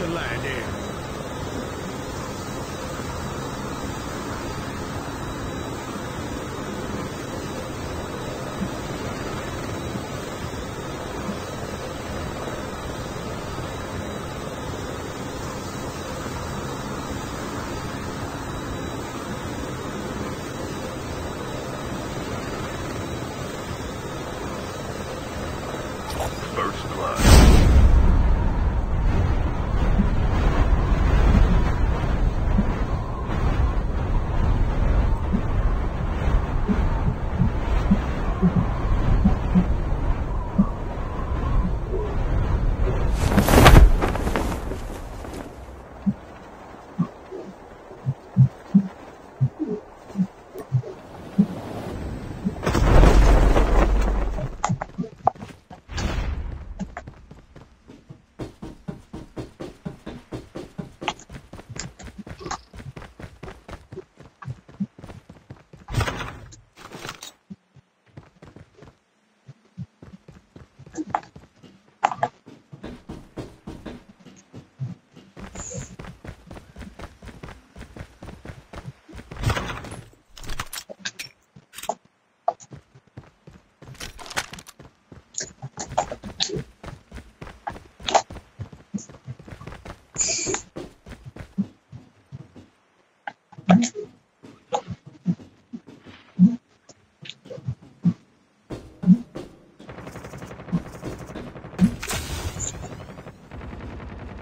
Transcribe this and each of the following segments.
to land in.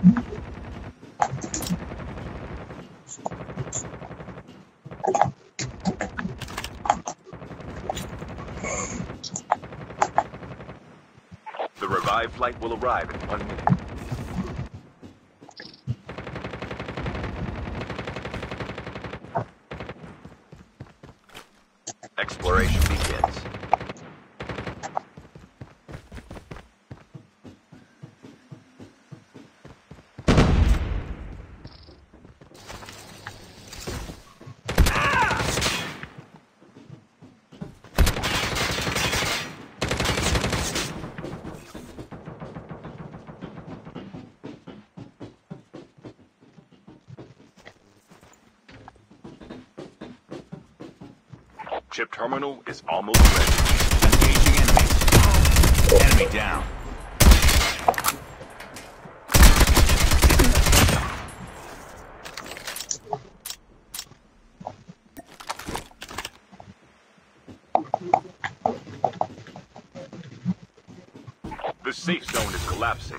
The revived flight will arrive in one minute. Exploration begins. Chip terminal is almost ready. Engaging enemy. Enemy down. The safe zone is collapsing.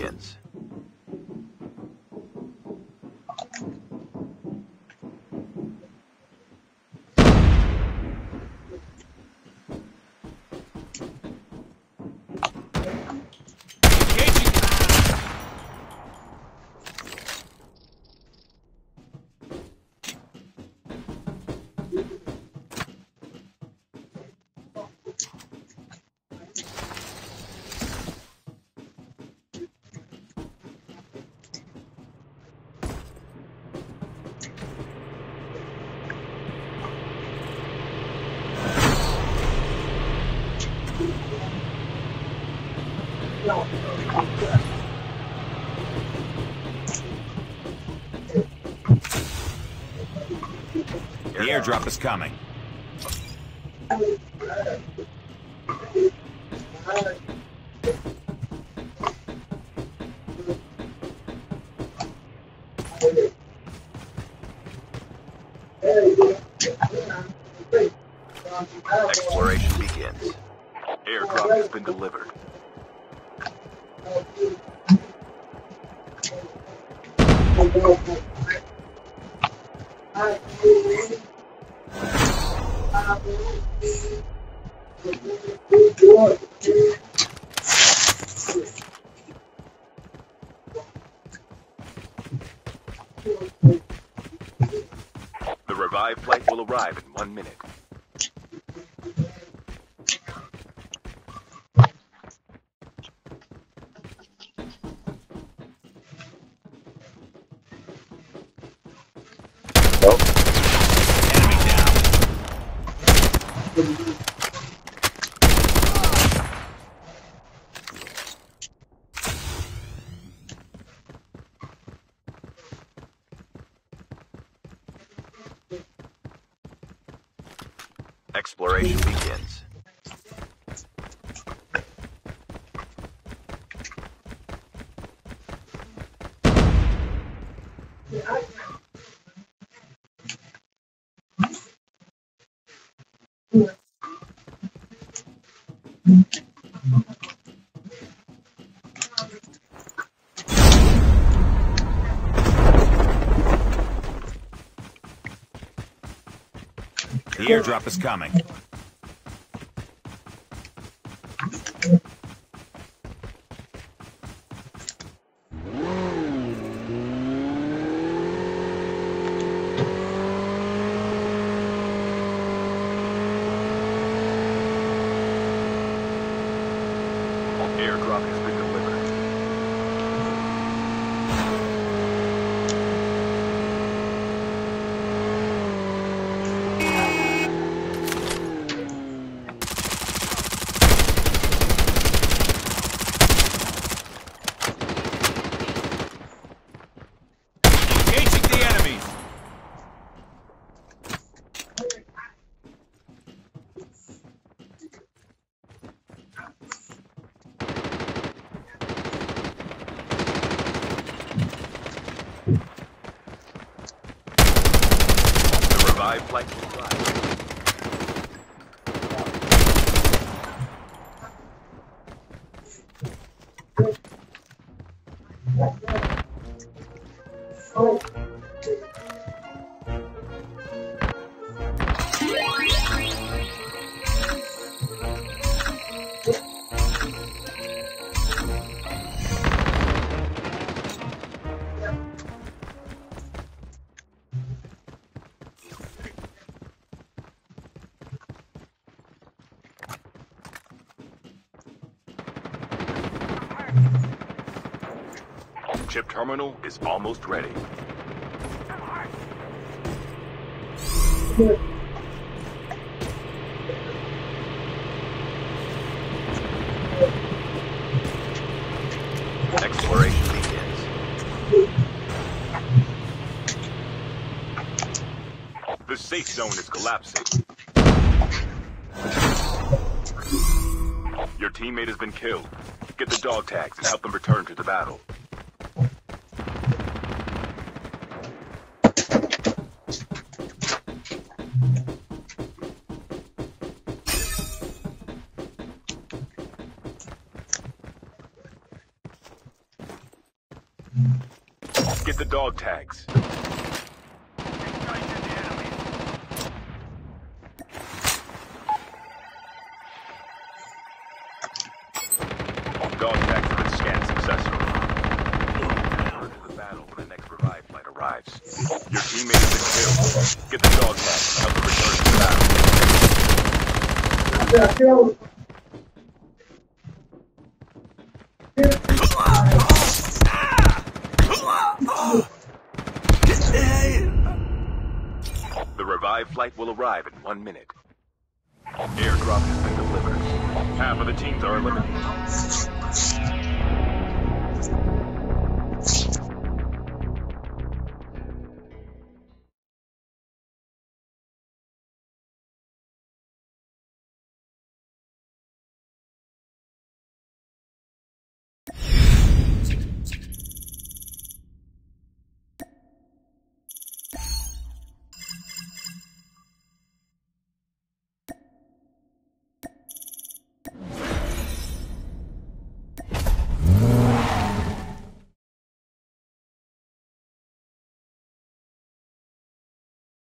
Exploration airdrop is coming. Exploration begins. Airdrop has been delivered. The one minute. Enemy Exploration begins. The airdrop is coming. Airdrop has been delivered. Engaging the enemies. The revived flight Chip terminal is almost ready. Exploration begins. The safe zone is collapsing. Your teammate has been killed. Get the dog tags and help them return to the battle. Get the dog tags. Dog tags have been scanned successfully. Return to the battle when the next revive flight arrives. Your teammate has been killed. Get the dog and help return to battle. The revived flight will arrive in one minute. Airdrop has been delivered. Half of the teams are eliminated.